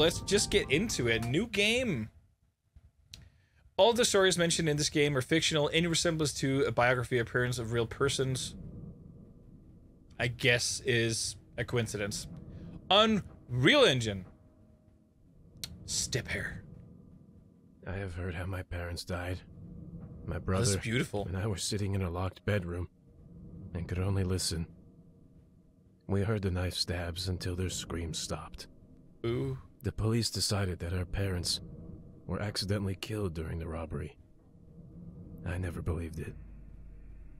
let's just get into it. New game. All the stories mentioned in this game are fictional. Any resemblance to a biography appearance of real persons, I guess, is a coincidence. Unreal Engine. Steppe Hare. I have heard how my parents died. My Oh, brother is beautiful. and I were sitting in a locked bedroom and could only listen. We heard the knife stabs until their screams stopped. Ooh. The police decided that our parents were accidentally killed during the robbery. I never believed it.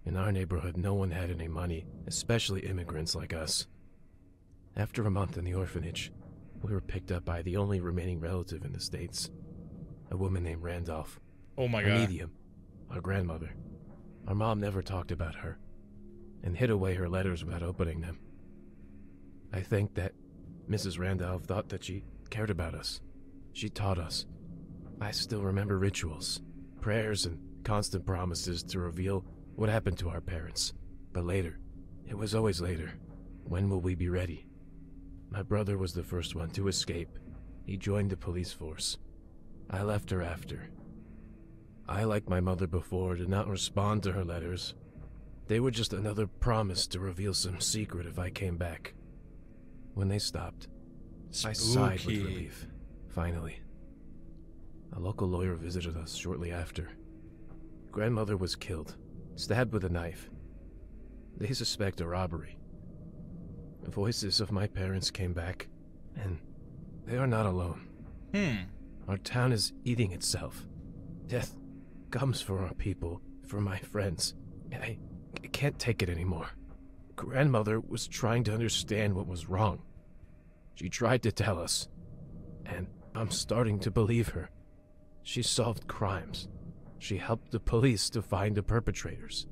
In our neighborhood, no one had any money, especially immigrants like us. After a month in the orphanage, we were picked up by the only remaining relative in the States, a woman named Randolph. Oh my god. medium, our grandmother. Our mom never talked about her, and hid away her letters without opening them. I think that Mrs. Randolph thought that she cared about us. She taught us. I still remember rituals, prayers, and constant promises to reveal what happened to our parents. But later, it was always later. When will we be ready? My brother was the first one to escape. He joined the police force. I left her after. I, like my mother before, did not respond to her letters. They were just another promise to reveal some secret if I came back. When they stopped, I sighed with relief. Finally. A local lawyer visited us shortly after. Grandmother was killed, stabbed with a knife. They suspect a robbery. The voices of my parents came back, and they are not alone. Hmm. Our town is eating itself. Death comes for our people, for my friends. I can't take it anymore. Grandmother was trying to understand what was wrong. She tried to tell us, and I'm starting to believe her. She solved crimes. She helped the police to find the perpetrators.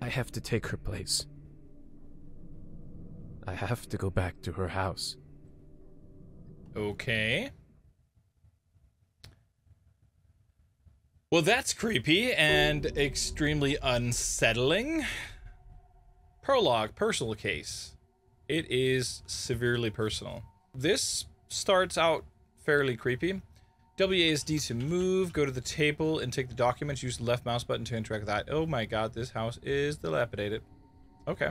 I have to take her place. I have to go back to her house. Okay. Well, that's creepy and extremely unsettling. Prologue, personal case. It is severely personal. This starts out fairly creepy. WASD to move, go to the table and take the documents. Use the left mouse button to interact with that. Oh my god, this house is dilapidated. Okay.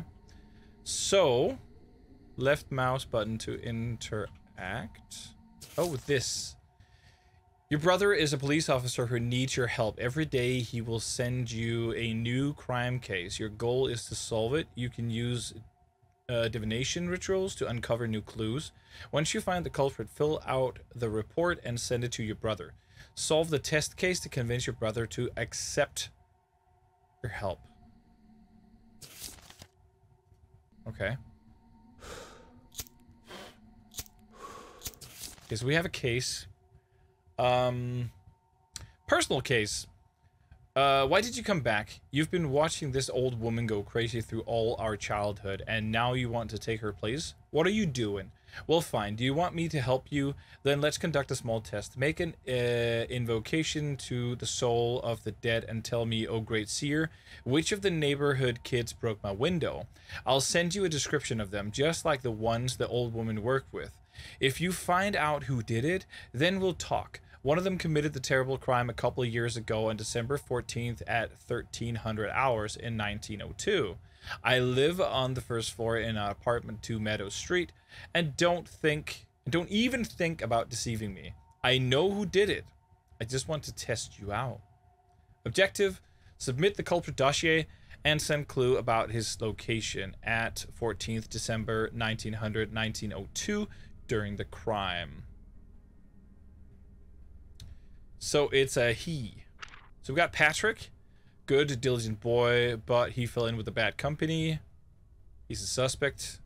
So, left mouse button to interact. Oh, this. Your brother is a police officer who needs your help. Every day he will send you a new crime case. Your goal is to solve it. You can use uh, divination rituals to uncover new clues. Once you find the culprit, fill out the report and send it to your brother. Solve the test case to convince your brother to accept your help. Okay. Because we have a case. Um, personal case. Uh, why did you come back? You've been watching this old woman go crazy through all our childhood, and now you want to take her place? What are you doing? Well, fine. Do you want me to help you? Then let's conduct a small test. Make an uh, invocation to the soul of the dead and tell me, oh great seer, which of the neighborhood kids broke my window. I'll send you a description of them, just like the ones the old woman worked with. If you find out who did it, then we'll talk. One of them committed the terrible crime a couple of years ago on December 14th at 1300 hours in 1902. I live on the first floor in an apartment 2 Meadow Street and don't think don't even think about deceiving me. I know who did it. I just want to test you out. Objective: submit the culprit dossier and send clue about his location at 14th December 1900 1902 during the crime. So it's a he. So we've got Patrick, good, diligent boy, but he fell in with a bad company. He's a suspect.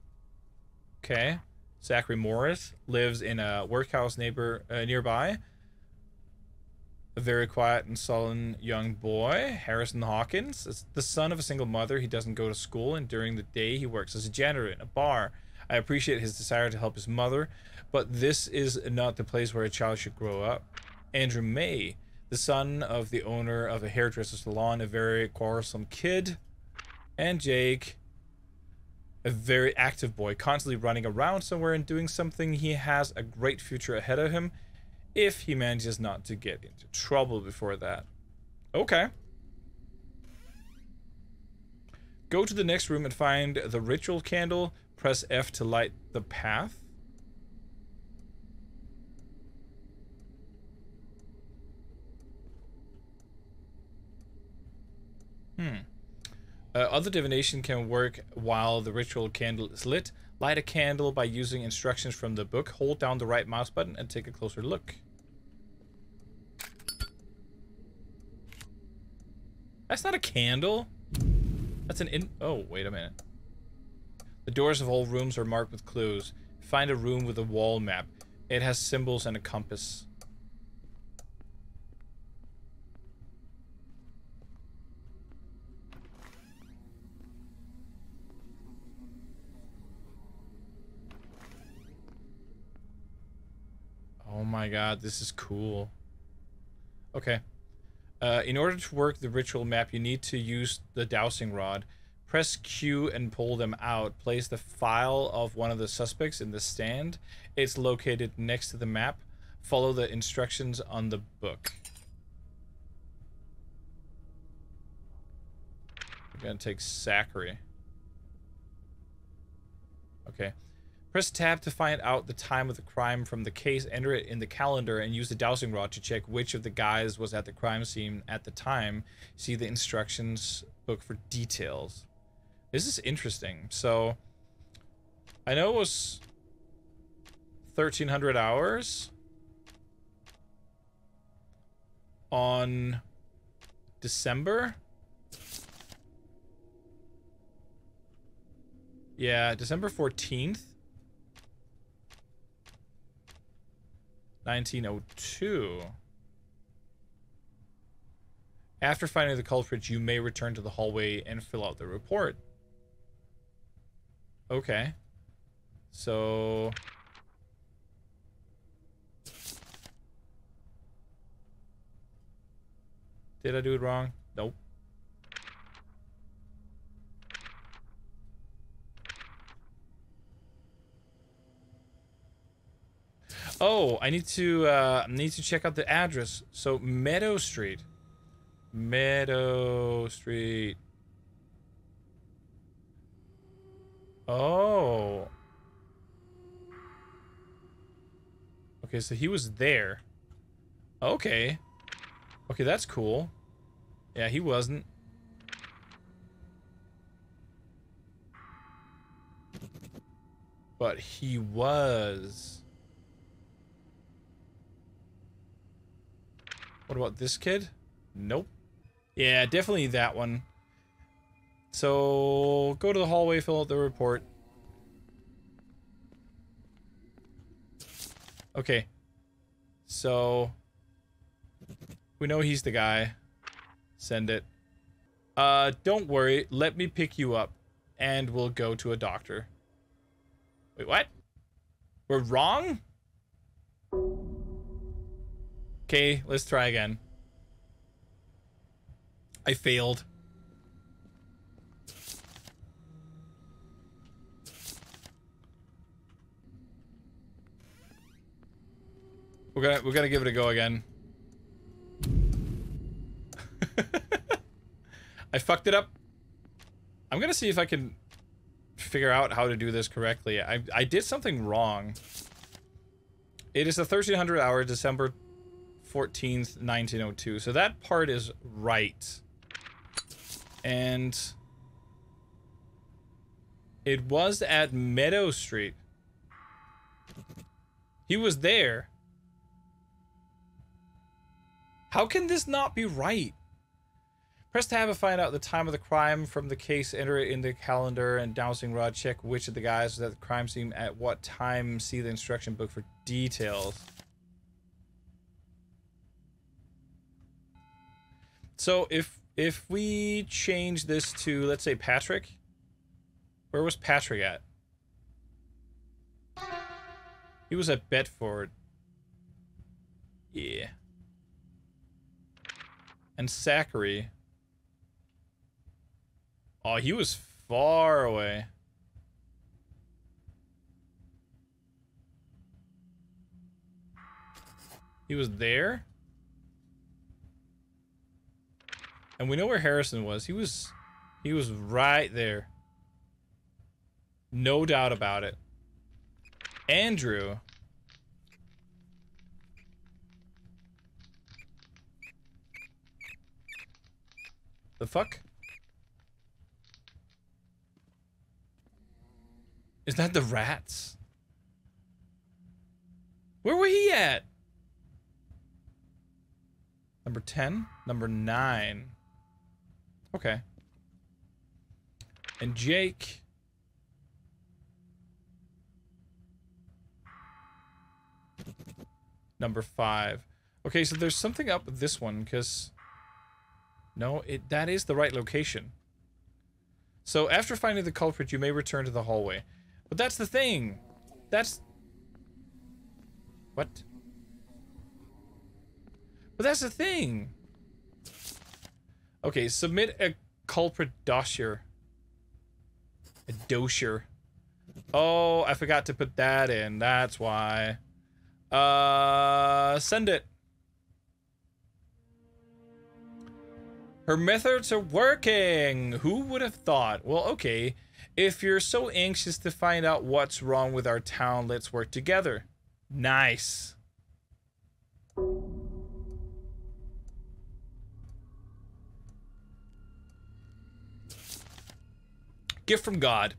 Okay. Zachary Morris lives in a workhouse neighbor uh, nearby. A very quiet and sullen young boy, Harrison Hawkins, is the son of a single mother. He doesn't go to school, and during the day, he works as a janitor in a bar. I appreciate his desire to help his mother, but this is not the place where a child should grow up. Andrew May, the son of the owner of a hairdresser salon, a very quarrelsome kid. And Jake, a very active boy, constantly running around somewhere and doing something. He has a great future ahead of him if he manages not to get into trouble before that. Okay. Go to the next room and find the ritual candle. Press F to light the path. Hmm. Uh, other divination can work while the ritual candle is lit. Light a candle by using instructions from the book. Hold down the right mouse button and take a closer look. That's not a candle. That's an in- Oh, wait a minute. The doors of all rooms are marked with clues. Find a room with a wall map. It has symbols and a compass. Oh my god, this is cool. Okay. Uh, in order to work the ritual map, you need to use the dowsing rod. Press Q and pull them out. Place the file of one of the suspects in the stand. It's located next to the map. Follow the instructions on the book. We're gonna take Zachary. Okay. Press tab to find out the time of the crime from the case, enter it in the calendar, and use the dowsing rod to check which of the guys was at the crime scene at the time. See the instructions book for details. This is interesting. So, I know it was 1300 hours on December. Yeah, December 14th. 1902. After finding the culprit, you may return to the hallway and fill out the report. Okay. So... Did I do it wrong? Nope. Oh, I need to uh, need to check out the address. So Meadow Street, Meadow Street. Oh. Okay, so he was there. Okay. Okay, that's cool. Yeah, he wasn't. But he was. What about this kid? Nope. Yeah, definitely that one. So, go to the hallway, fill out the report. Okay. So, we know he's the guy. Send it. Uh, don't worry. Let me pick you up, and we'll go to a doctor. Wait, what? We're wrong? Okay, let's try again. I failed. We're gonna we're gonna give it a go again. I fucked it up. I'm gonna see if I can figure out how to do this correctly. I I did something wrong. It is the 1300 hour December 14th, 1902. So that part is right. And it was at Meadow Street. He was there. How can this not be right? Press tab to find out the time of the crime from the case. Enter it in the calendar and dowsing rod. Check which of the guys was at the crime scene at what time. See the instruction book for details. So if if we change this to let's say Patrick, where was Patrick at? He was at Bedford. Yeah. And Zachary. Oh, he was far away. He was there? And we know where Harrison was. He was he was right there. No doubt about it. Andrew. The fuck? Is that the rats? Where were he at? Number 10? Number 9. Okay. And Jake. Number 5. Okay, so there's something up with this one, because... No, it that is the right location. So after finding the culprit, you may return to the hallway. But that's the thing. That's... What? But that's the thing. Okay, submit a culprit dossier. A dossier. Oh, I forgot to put that in. That's why. Uh, send it. Her methods are working. Who would have thought? Well, okay. If you're so anxious to find out what's wrong with our town, let's work together. Nice. Gift from God.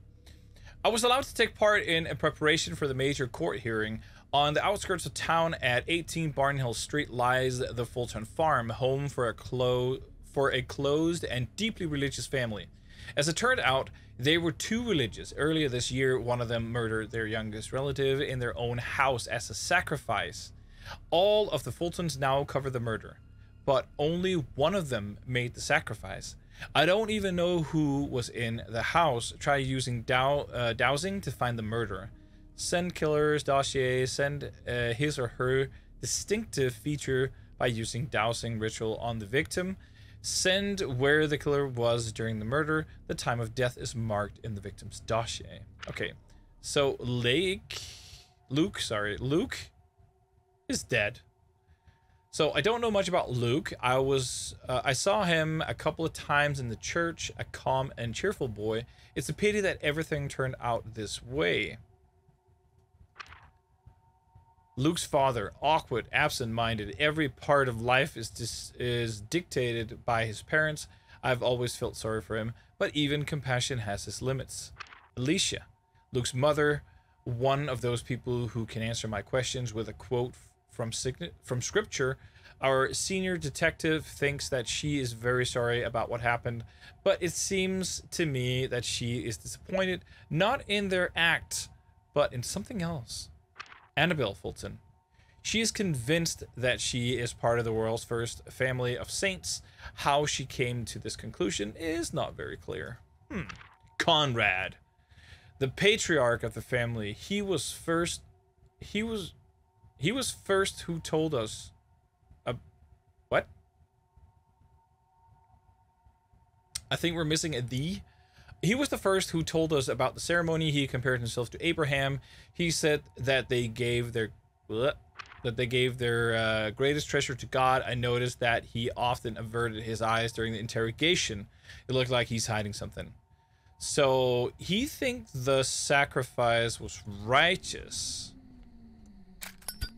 I was allowed to take part in a preparation for the major court hearing. On the outskirts of town at 18 Barnhill Street lies the Fulton Farm, home for a clo- for a closed and deeply religious family. As it turned out, they were too religious. Earlier this year, one of them murdered their youngest relative in their own house as a sacrifice. All of the Fultons now cover the murder, but only one of them made the sacrifice. I don't even know who was in the house. Try using dow- uh, dowsing to find the murderer. Send killer's dossier, send uh, his or her distinctive feature by using dowsing ritual on the victim. Send where the killer was during the murder. The time of death is marked in the victim's dossier. Okay, so Lake, Luke, sorry, Luke is dead. So I don't know much about Luke. I was uh, I saw him a couple of times in the church, a calm and cheerful boy. It's a pity that everything turned out this way. Luke's father, awkward, absent-minded. Every part of life is dis- is dictated by his parents. I've always felt sorry for him, but even compassion has its limits. Alicia, Luke's mother, one of those people who can answer my questions with a quote from from scripture. Our senior detective thinks that she is very sorry about what happened, but it seems to me that she is disappointed not in their act, but in something else. Annabelle Fulton. She is convinced that she is part of the world's first family of saints. How she came to this conclusion is not very clear. Hmm. Conrad, the patriarch of the family, he was first. He was, he was first who told us. Uh, what? I think we're missing a the. He was the first who told us about the ceremony. He compared himself to Abraham. He said that they gave their bleh, that they gave their uh, greatest treasure to God. I noticed that he often averted his eyes during the interrogation. It looked like he's hiding something. So he thinks the sacrifice was righteous.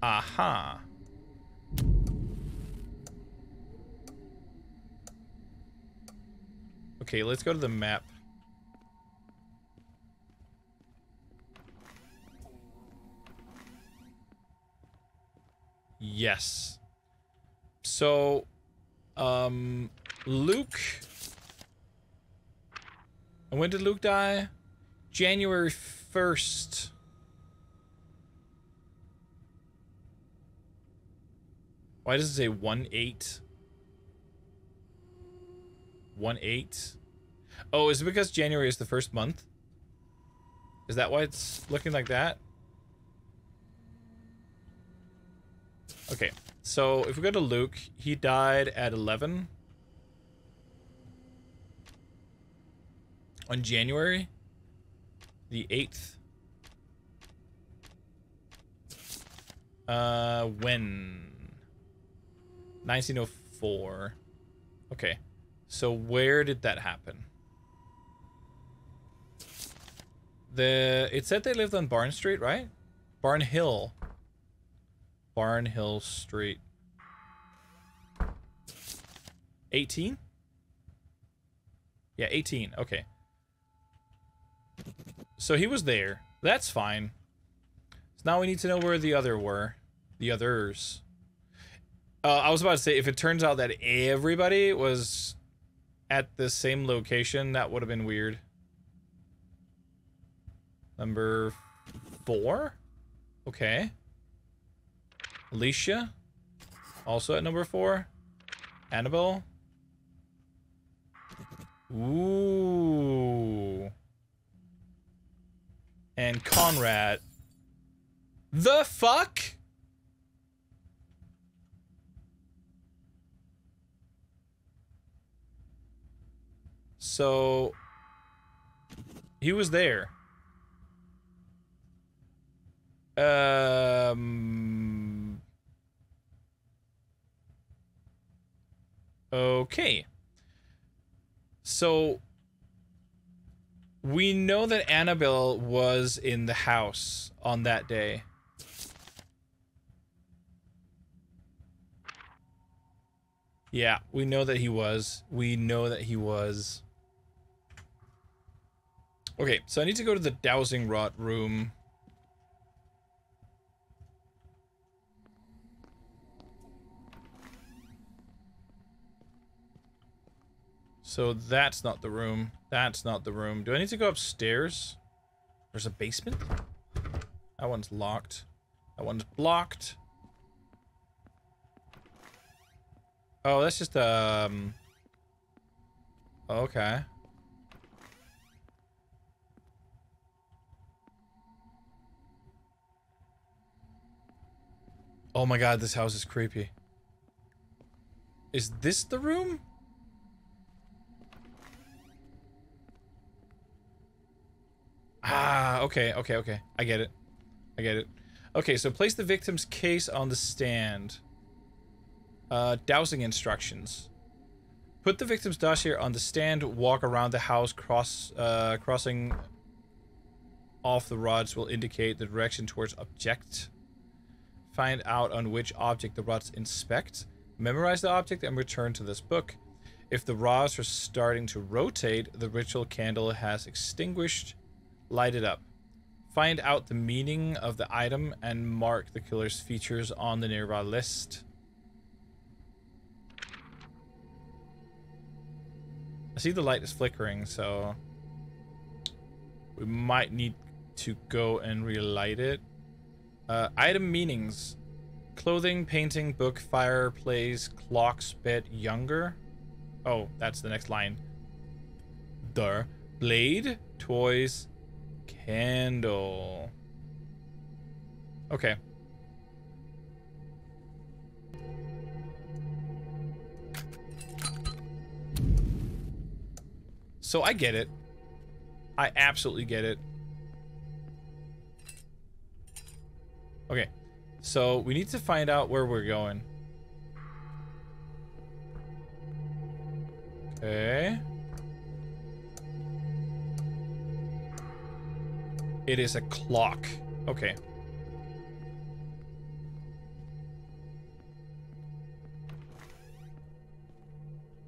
Aha. Okay, let's go to the map. Yes. So, um, Luke. And when did Luke die? January 1st. Why does it say 1 8? 1 8? Oh, is it because January is the first month? Is that why it's looking like that? Okay, so if we go to Luke, he died at 11 on January the 8th. Uh, when? 1904. Okay. So where did that happen? The it said they lived on Barn Street, right? Barn Hill. Barn Hill Street. 18? Yeah, 18. Okay. So he was there. That's fine. So now we need to know where the other were. The others. Uh, I was about to say, if it turns out that everybody was at the same location, that would have been weird. Number four? Okay. Alicia? Also at number four. Annabelle? Ooh. And Conrad. The fuck? So he was there. Um Okay. So we know that Annabelle was in the house on that day. Yeah, we know that he was. We know that he was. Okay, so I need to go to the dowsing rod room. So that's not the room. That's not the room. Do I need to go upstairs? There's a basement? That one's locked. That one's blocked. Oh, that's just, um... Okay. Oh my god, this house is creepy. Is this the room? Ah, okay, okay, okay. I get it. I get it. Okay, so place the victim's case on the stand. Uh, dowsing instructions. Put the victim's dossier on the stand, walk around the house, cross, uh, crossing off the rods will indicate the direction towards object. Find out on which object the rods inspect. Memorize the object and return to this book. If the rods are starting to rotate, the ritual candle has extinguished light it up. Find out the meaning of the item and mark the killer's features on the nearby list. I see the light is flickering, so we might need to go and relight it. Uh, item meanings. Clothing, painting, book, fireplace, clocks, bed, younger. Oh, that's the next line. Duh. Blade, toys, Candle. Okay. So I get it. I absolutely get it. Okay. So we need to find out where we're going. Okay. It is a clock. Okay.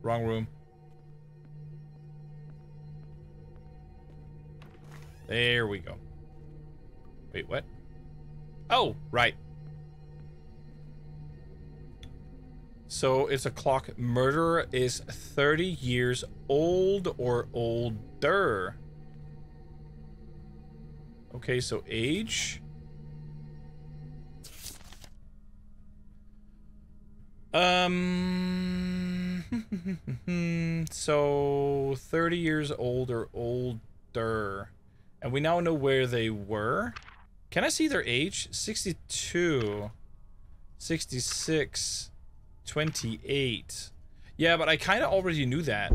Wrong room. There we go. Wait, what? Oh, right. So it's a clock. Murderer is 30 years old or older. Okay, so age. Um, so 30 years old or older. And we now know where they were. Can I see their age? 62, 66, 28. Yeah, but I kind of already knew that.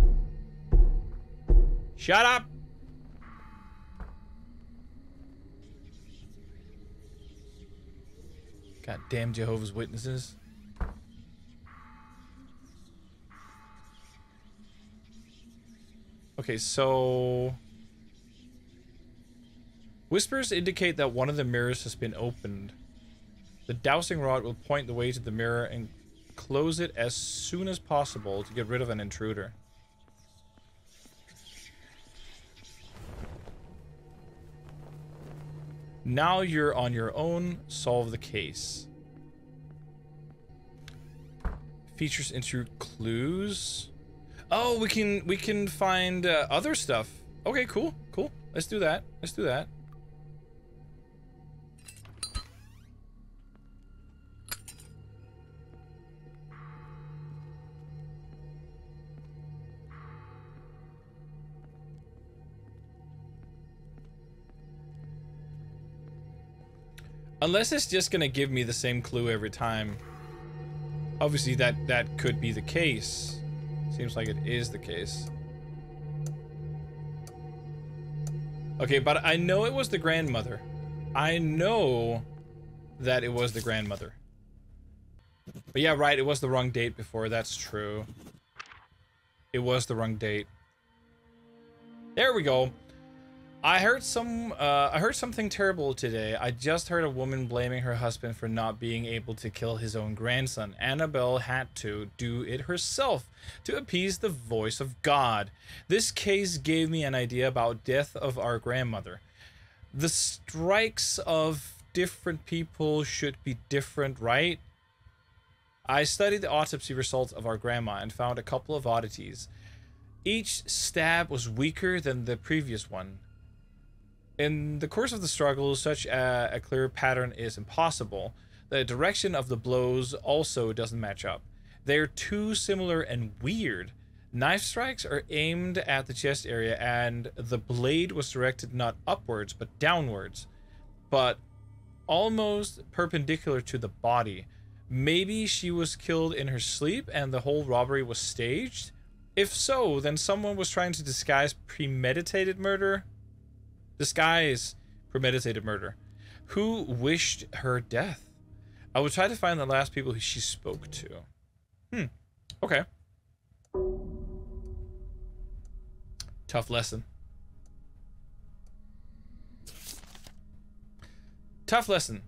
Shut up! God damn Jehovah's Witnesses. Okay, so... Whispers indicate that one of the mirrors has been opened. The dowsing rod will point the way to the mirror and close it as soon as possible to get rid of an intruder. Now you're on your own. Solve the case. Features into clues. Oh, we can we can find uh, other stuff. Okay, cool, cool. Let's do that. Let's do that. Unless it's just gonna give me the same clue every time. Obviously that, that could be the case. Seems like it is the case. Okay, but I know it was the grandmother. I know that it was the grandmother. But yeah, right, it was the wrong date before. That's true. It was the wrong date. There we go. I heard some. Uh, I heard something terrible today. I just heard a woman blaming her husband for not being able to kill his own grandson. Annabelle had to do it herself to appease the voice of God. This case gave me an idea about death of our grandmother. The strikes of different people should be different, right? I studied the autopsy results of our grandma and found a couple of oddities. Each stab was weaker than the previous one. In the course of the struggle, such a, a clear pattern is impossible. The direction of the blows also doesn't match up. They're too similar and weird. Knife strikes are aimed at the chest area, and the blade was directed not upwards but downwards, but almost perpendicular to the body. Maybe she was killed in her sleep and the whole robbery was staged? If so, then someone was trying to disguise premeditated murder? Disguise premeditated murder. Who wished her death? I will try to find the last people she spoke to. Hmm. Okay. Tough lesson. Tough lesson.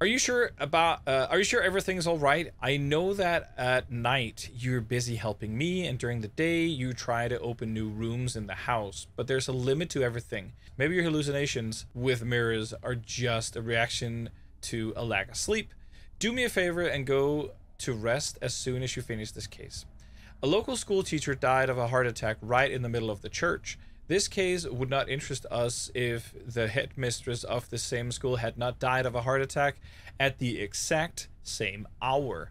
Are you sure about, uh, are you sure everything's all right? I know that at night you're busy helping me and during the day you try to open new rooms in the house, but there's a limit to everything. Maybe your hallucinations with mirrors are just a reaction to a lack of sleep. Do me a favor and go to rest as soon as you finish this case. A local school teacher died of a heart attack right in the middle of the church. This case would not interest us if the headmistress of the same school had not died of a heart attack at the exact same hour.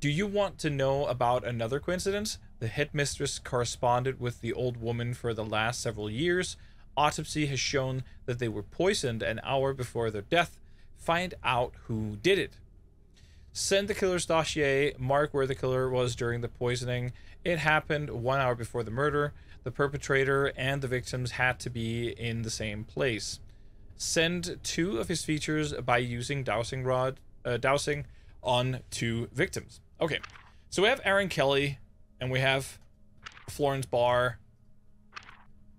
Do you want to know about another coincidence? The headmistress corresponded with the old woman for the last several years. Autopsy has shown that they were poisoned an hour before their death. Find out who did it. Send the killer's dossier, mark where the killer was during the poisoning. It happened one hour before the murder the perpetrator and the victims had to be in the same place. Send two of his features by using dowsing rod uh, dowsing on two victims. Okay, so we have Aaron Kelly and we have Florence Barr.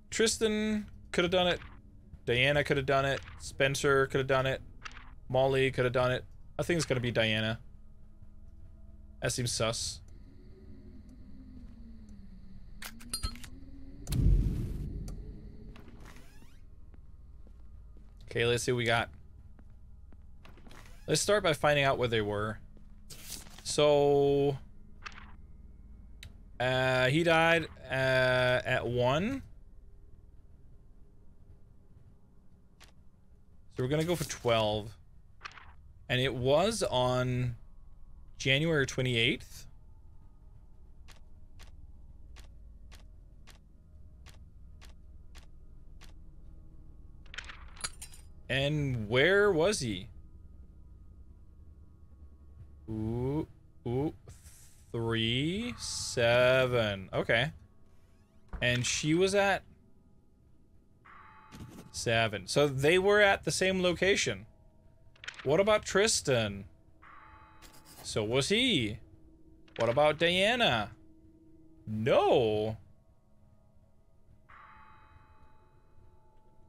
Tristan could have done it. Diana could have done it. Spencer could have done it. Molly could have done it. I think it's gonna be Diana. That seems sus. Okay, let's see what we got. Let's start by finding out where they were. So... Uh, he died uh, at 1. So we're to go for 12. And it was on January 28th. And where was he? Ooh, ooh, three, seven. Okay. And she was at seven. So they were at the same location. What about Tristan? So was he. What about Diana? No.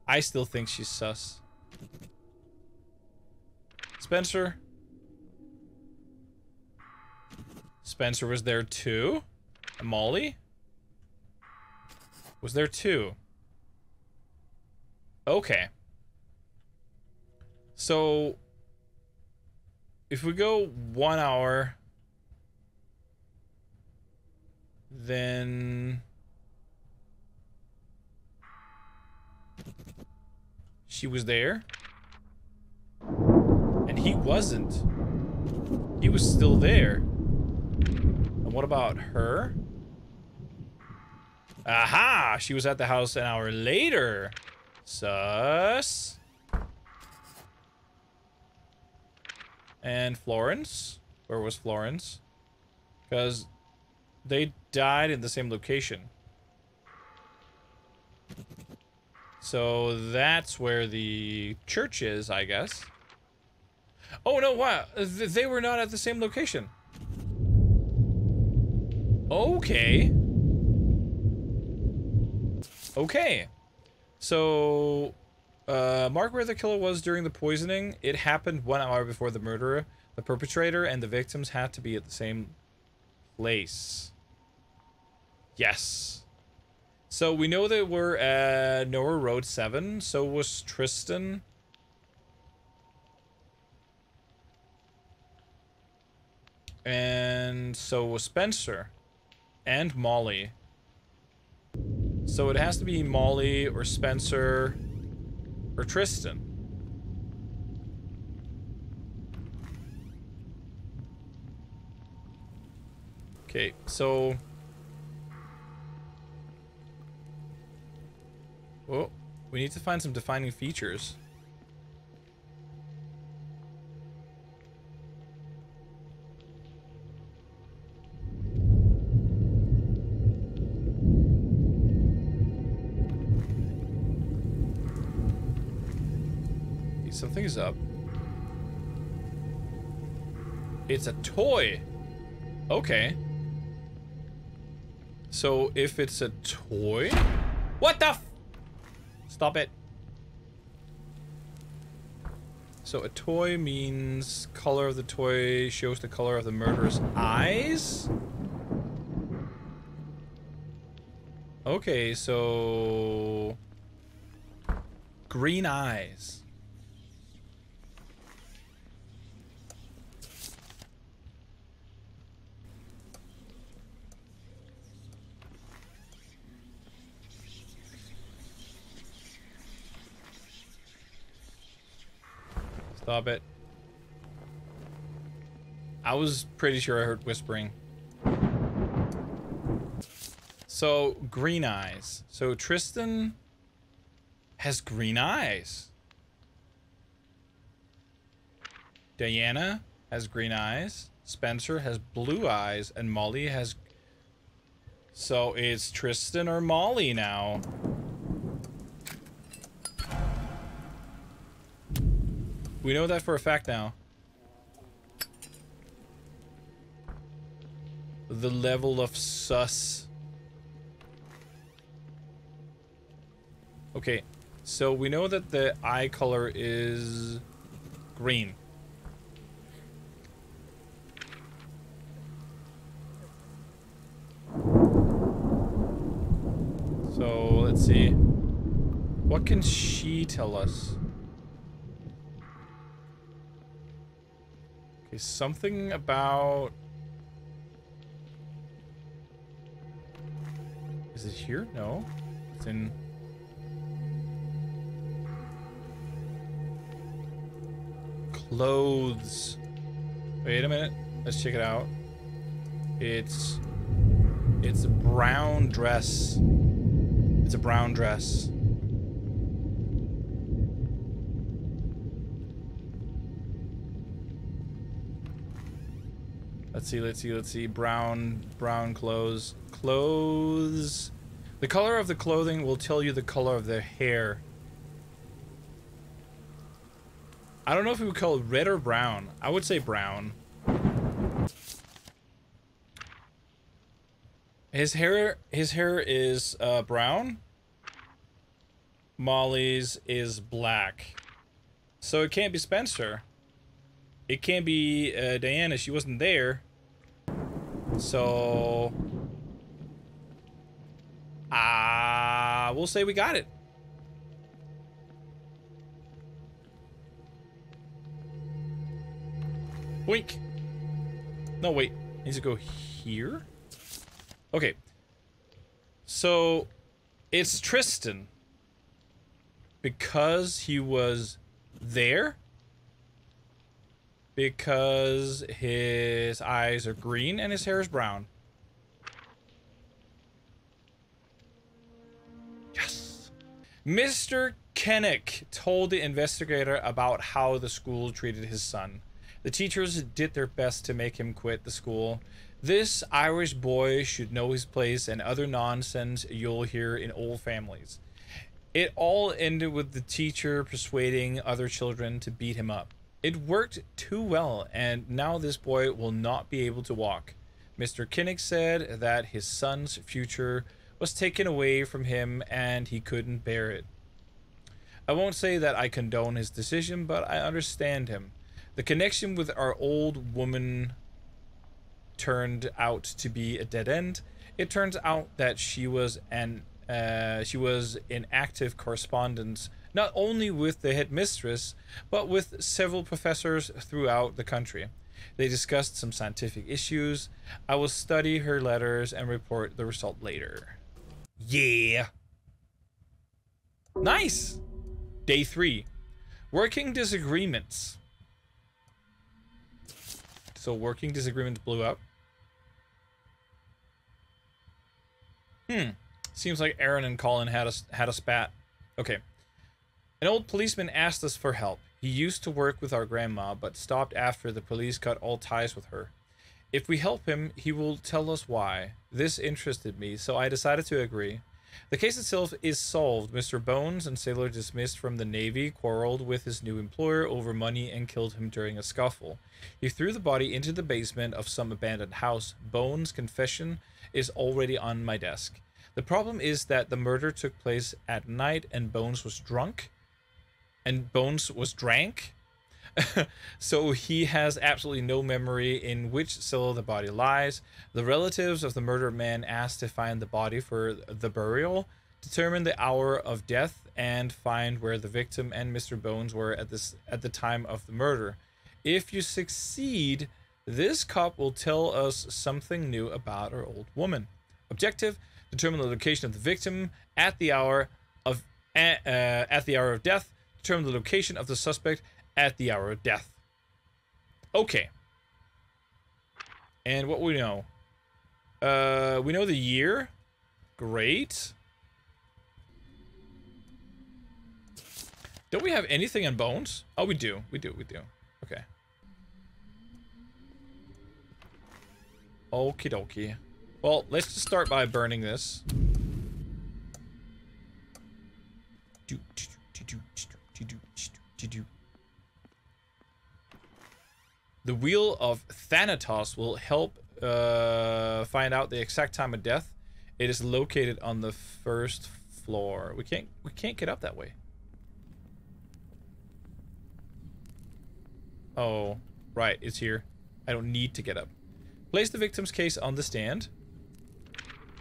I still think she's sus. Spencer. Spencer was there too. And Molly was there too. Okay. So if we go one hour, then she was there and he wasn't. He was still there. And what about her? Aha! She was at the house an hour later. Sus. And Florence? Where was Florence? Because they died in the same location. So that's where the church is, I guess. Oh, no, wow. They were not at the same location. Okay. Okay. So, uh, mark where the killer was during the poisoning. It happened one hour before the murderer. The perpetrator and the victims had to be at the same place. Yes. So we know that we're at Nowhere Road 7. So was Tristan. And so was Spencer. And Molly. So it has to be Molly or Spencer or Tristan. Okay, so... Oh, we need to find some defining features. Something is up. It's a toy. Okay. So if it's a toy... What the Stop it. So a toy means color of the toy shows the color of the murderer's eyes? Okay, so... Green eyes. Stop it. I was pretty sure I heard whispering. So, green eyes. So, Tristan has green eyes. Diana has green eyes. Spencer has blue eyes. And Molly has... So, it's Tristan or Molly now. We know that for a fact now. The level of sus. Okay, so we know that the eye color is green. So, let's see. What can she tell us? Okay, something about... Is it here? No. It's in... Clothes. Wait a minute. Let's check it out. It's... It's a brown dress. It's a brown dress. Let's see, let's see, let's see. Brown, brown clothes. Clothes. The color of the clothing will tell you the color of their hair. I don't know if we would call it red or brown. I would say brown. His hair, his hair is uh, brown. Molly's is black. So it can't be Spencer. It can't be uh, Diana. She wasn't there. So... Ah, uh, we'll say we got it. Wink. No, wait. Needs to go here? Okay. So, it's Tristan. Because he was there? Because his eyes are green and his hair is brown. Yes. Mr. Kennick told the investigator about how the school treated his son. The teachers did their best to make him quit the school. This Irish boy should know his place and other nonsense you'll hear in old families. It all ended with the teacher persuading other children to beat him up. It worked too well, and now this boy will not be able to walk. Mr. Kinnick said that his son's future was taken away from him and he couldn't bear it. I won't say that I condone his decision, but I understand him. The connection with our old woman turned out to be a dead end. It turns out that she was an uh, she was in active correspondence not only with the headmistress, but with several professors throughout the country. They discussed some scientific issues. I will study her letters and report the result later. Yeah. Nice. Day three. Working disagreements. So working disagreements blew up. Hmm. Seems like Aaron and Colin had a, had a spat. Okay. An old policeman asked us for help. He used to work with our grandma, but stopped after the police cut all ties with her. If we help him, he will tell us why. This interested me, so I decided to agree. The case itself is solved. Mr. Bones and sailor dismissed from the Navy quarreled with his new employer over money and killed him during a scuffle. He threw the body into the basement of some abandoned house. Bones' confession is already on my desk. The problem is that the murder took place at night and Bones was drunk. And Bones was drank. so he has absolutely no memory in which cell the body lies. The relatives of the murdered man asked to find the body for the burial, determine the hour of death, and find where the victim and Mr. Bones were at this at the time of the murder. If you succeed, this cop will tell us something new about our old woman. Objective: determine the location of the victim at the hour of uh, at the hour of death. Determine the location of the suspect at the hour of death. Okay. And what we know? Uh, we know the year. Great. Don't we have anything on bones? Oh, we do. We do. We do. Okay. Okie dokie. Well, let's just start by burning this. The Wheel of Thanatos will help uh, find out the exact time of death. It is located on the first floor. We can't we can't get up that way. Oh, right, it's here. I don't need to get up. Place the victim's case on the stand.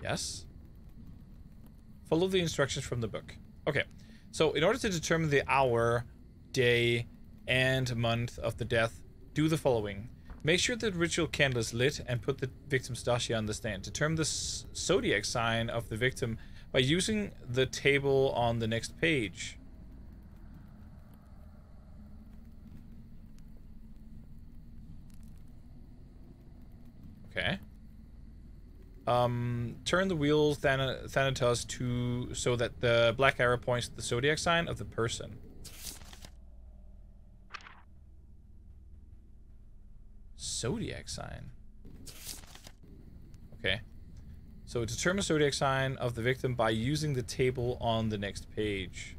Yes. Follow the instructions from the book. Okay, so in order to determine the hour, day, and month of the death, do the following. Make sure the ritual candle is lit and put the victim's dossier on the stand. Determine the zodiac sign of the victim by using the table on the next page. Okay. Um, turn the wheel Thanatos to so that the black arrow points to the zodiac sign of the person. Zodiac sign. Okay. So determine zodiac sign of the victim by using the table on the next page.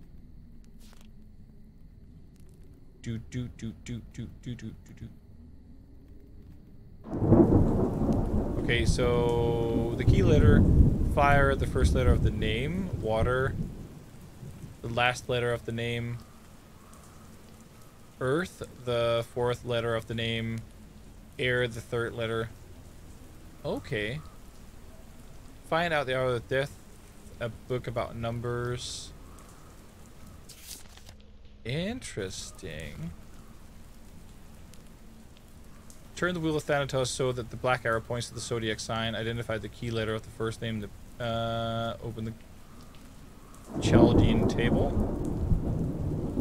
Do do do do do do do do. Okay, so the key letter, fire, the first letter of the name, water, the last letter of the name. Earth, the fourth letter of the name. Air, the third letter. Okay. Find out the hour of death. A book about numbers. Interesting. Turn the wheel of Thanatos so that the black arrow points to the zodiac sign. Identify the key letter of the first name. To, uh, open the Chaldean table.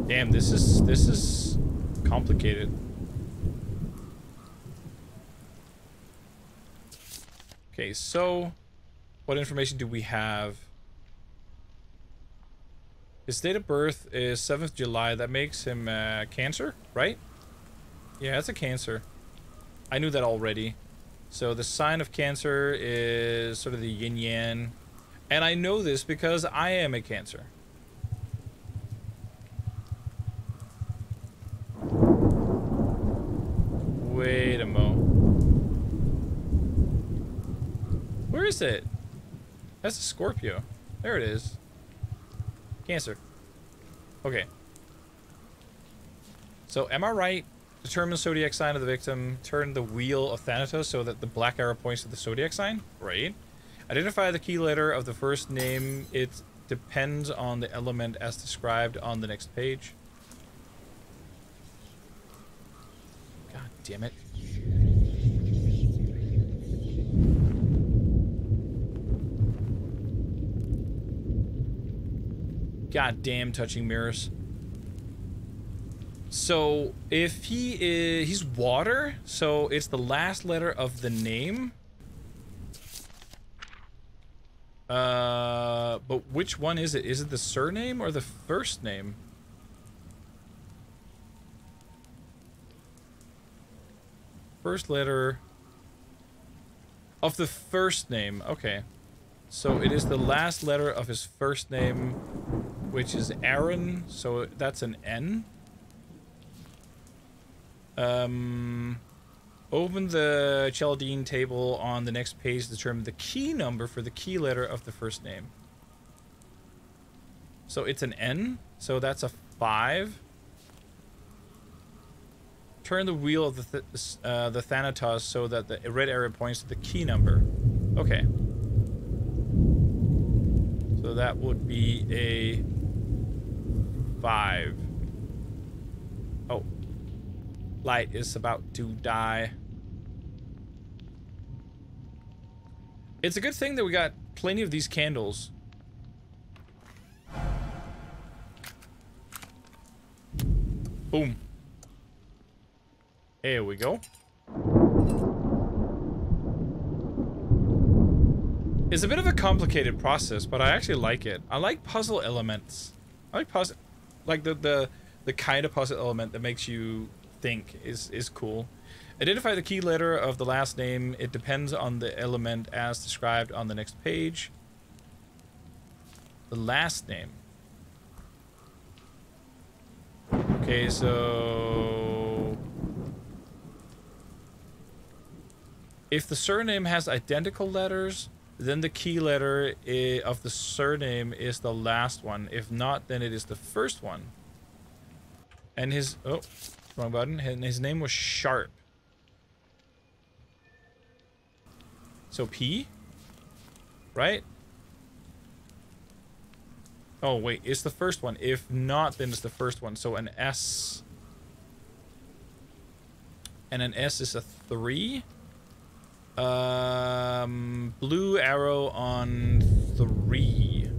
Damn, this is this is complicated. Okay, so what information do we have? His date of birth is 7th July. That makes him uh, Cancer, right? Yeah, it's a Cancer. I knew that already. So the sign of Cancer is sort of the yin yang. And I know this because I am a Cancer. Wait a mo. Where is it? That's a Scorpio. There it is. Cancer. Okay. So am I right? Determine zodiac sign of the victim. Turn the wheel of Thanatos so that the black arrow points to the zodiac sign. Right. Identify the key letter of the first name. It depends on the element as described on the next page. God damn it. God damn touching mirrors. So if he is he's water, so it's the last letter of the name. Uh but which one is it? Is it the surname or the first name? First letter of the first name. Okay. So it is the last letter of his first name, which is Aaron. So that's an N. Um, open the Chaldean table on the next page to determine the key number for the key letter of the first name. So it's an N. So that's a 5. Turn the wheel of the, th uh, the Thanatos so that the red arrow points to the key number. Okay. So that would be a 5. Oh. Light is about to die. It's a good thing that we got plenty of these candles. Boom. There we go. It's a bit of a complicated process, but I actually like it. I like puzzle elements. I like puzzle, like the the the kind of puzzle element that makes you think is is cool. Identify the key letter of the last name. It depends on the element as described on the next page. The last name. Okay, so if the surname has identical letters, then the key letter of the surname is the last one. If not, then it is the first one. And his... Oh, wrong button. And his name was Sharp. So P? Right? Oh, wait. It's the first one. If not, then it's the first one. So an S... And an S is a 3? Um, blue arrow on three.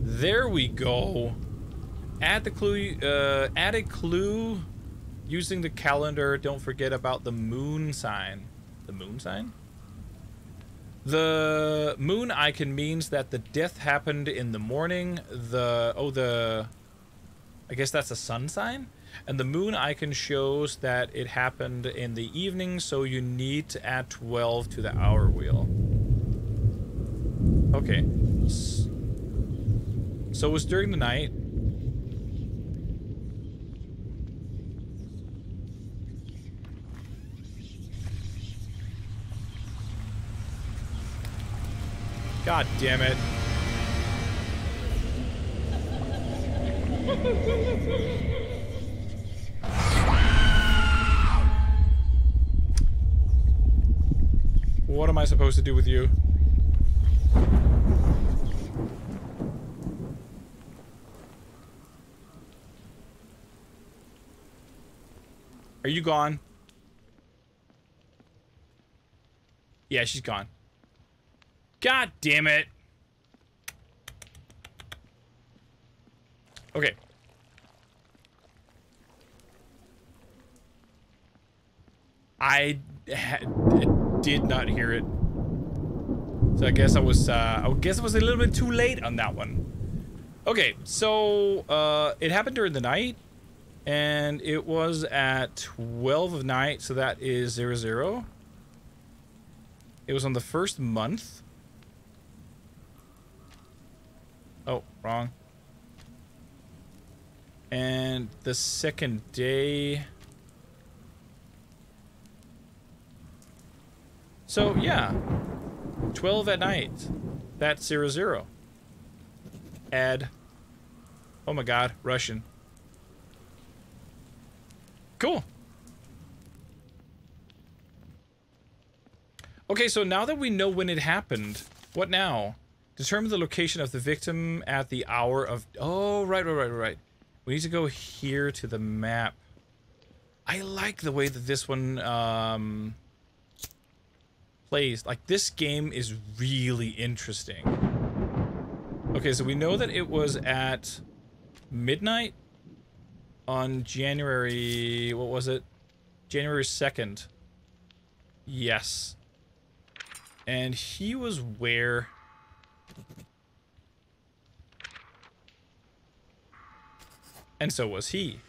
There we go. Add the clue. Uh, add a clue using the calendar. Don't forget about the moon sign. The moon sign. The moon icon means that the death happened in the morning. The oh the. I guess that's a sun sign. And the moon icon shows that it happened in the evening, so you need to add 12 to the hour wheel. Okay. So it was during the night. God damn it. What am I supposed to do with you? Are you gone? Yeah, she's gone. God damn it. Okay. I did not hear it. So I guess I was, uh, I guess I was a little bit too late on that one. Okay, so, uh, it happened during the night. And it was at 12 of night, so that is 00. zero. It was on the first month. Oh, wrong. And the second day... So, yeah. 12 at night. That's 00. zero. Add. Oh my god, Russian. Cool. Okay, so now that we know when it happened, what now? Determine the location of the victim at the hour of... Oh, right, right, right, right. We need to go here to the map. I like the way that this one um, plays. Like, this game is really interesting. Okay, so we know that it was at midnight on January, what was it? January 2nd. Yes. And he was where? And so was he.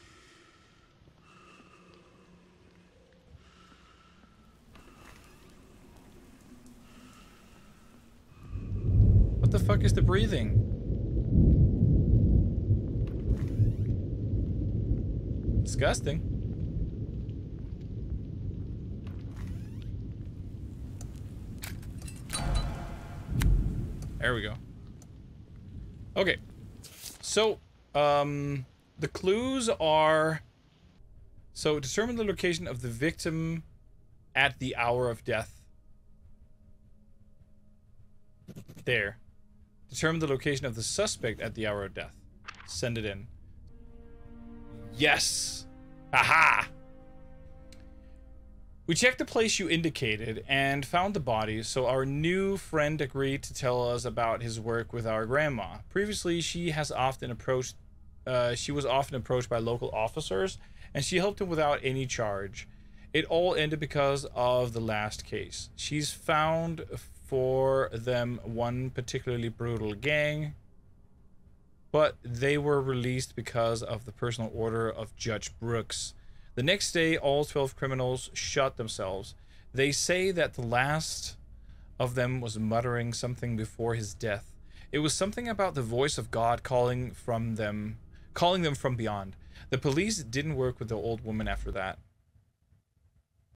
What the fuck is the breathing? Disgusting. There we go. Okay. So, um, the clues are... So, determine the location of the victim at the hour of death. There. Determine the location of the suspect at the hour of death. Send it in. Yes! Aha! We checked the place you indicated and found the body, so our new friend agreed to tell us about his work with our grandma. Previously, she has often approached uh, she was often approached by local officers, and she helped him without any charge. It all ended because of the last case. She's found for them one particularly brutal gang but they were released because of the personal order of Judge Brooks. The next day, all 12 criminals shot themselves. They say that the last of them was muttering something before his death. It was something about the voice of God calling from them, calling them from beyond. The police didn't work with the old woman after that.